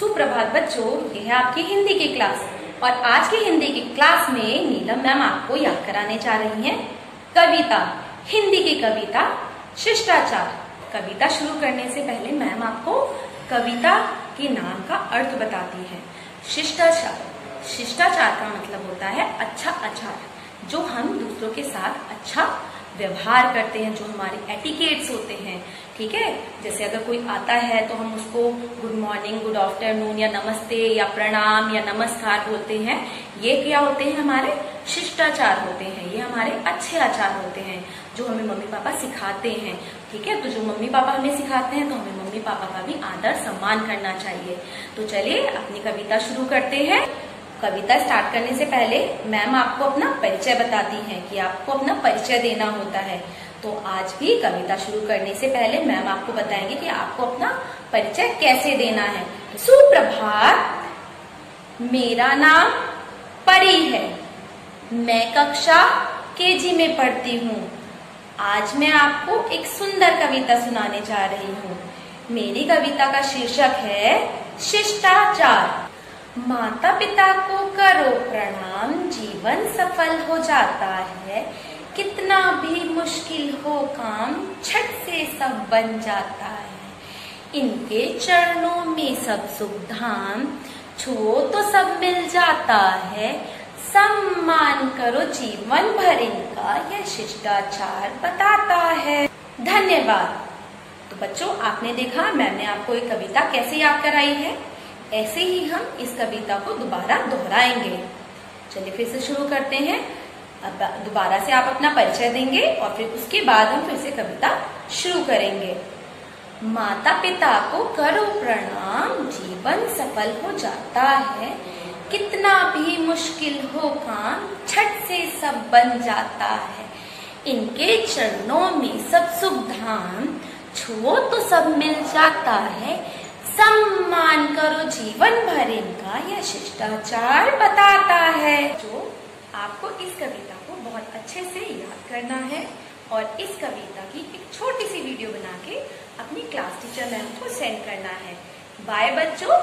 सुप्रभात बच्चों ये है आपकी हिंदी की क्लास। और आज की हिंदी की क्लास में नीलम मैम आपको याद कराने जा रही हैं। कविता, हिंदी की कविता, शिष्टाचार। कविता शुरू करने से पहले मैम आपको कविता के नाम का अर्थ बताती है। शिष्टाचार। शिष्टाचार का मतलब होता है अच्छा आचार, जो हम दूसरों के साथ अच्छा व्यवहार करते हैं, जो हमारे एटिकेट्स होते हैं ठीक है? जैसे अगर कोई आता है तो हम उसको गुड मॉर्निंग गुड आफ्टरनून या नमस्ते या प्रणाम या नमस्कार बोलते हैं। ये क्या होते हैं हमारे? शिष्टाचार होते हैं। ये हमारे अच्छे आचार होते हैं, जो हमें मम्मी पापा सिखाते हैं। ठीक है? तो जो मम्मी पापा हमें सिखाते हैं तो हमें मम्मी पापा का भी आदर सम्मान करना चाहिए। तो चलिए, अपनी कविता शुरू करते हैं। कविता स्टार्ट करने से पहले मैम आपको अपना परिचय बताती हैं कि आपको अपना परिचय देना होता है। तो आज भी कविता शुरू करने से पहले मैम आपको बताएँगे कि आपको अपना परिचय कैसे देना है। सुप्रभात, मेरा नाम परी है। मैं कक्षा केजी में पढ़ती हूँ। आज मैं आपको एक सुंदर कविता सुनाने जा रही हूँ। मेरी कविता का शीर्षक है शिष्टाचार। माता पिता को करो प्रणाम, जीवन सफल हो जाता है। कितना भी मुश्किल हो काम छठ से सब बन जाता है। इनके चरणों में सब सुख धाम छो तो सब मिल जाता है। सम्मान करो जीवन भर इनका, यह शिष्टाचार बताता है। धन्यवाद। तो बच्चों, आपने देखा, मैंने आपको एक कविता कैसे याद कराई है? ऐसे ही हम इस कविता को दोबारा दोहराएँगे। चलिए फिर से शुरू करते हैं। अब दोबारा से आप अपना परिचय देंगे और फिर उसके बाद हम फिर से कविता शुरू करेंगे। माता पिता को करो प्रणाम, जीवन सफल हो जाता है। कितना भी मुश्किल हो काम, छठ से सब बन जाता है। इनके चरणों में सब सुख धाम, छुओ तो सब मिल जाता है। सम्मान करो, जीवन भर इनका यह शिष्टाचार बताता है। जो आपको इस कविता को बहुत अच्छे से याद करना है और इस कविता की एक छोटी सी वीडियो बना के अपनी क्लास टीचर मैम को सेंड करना है। बाय बच्चों।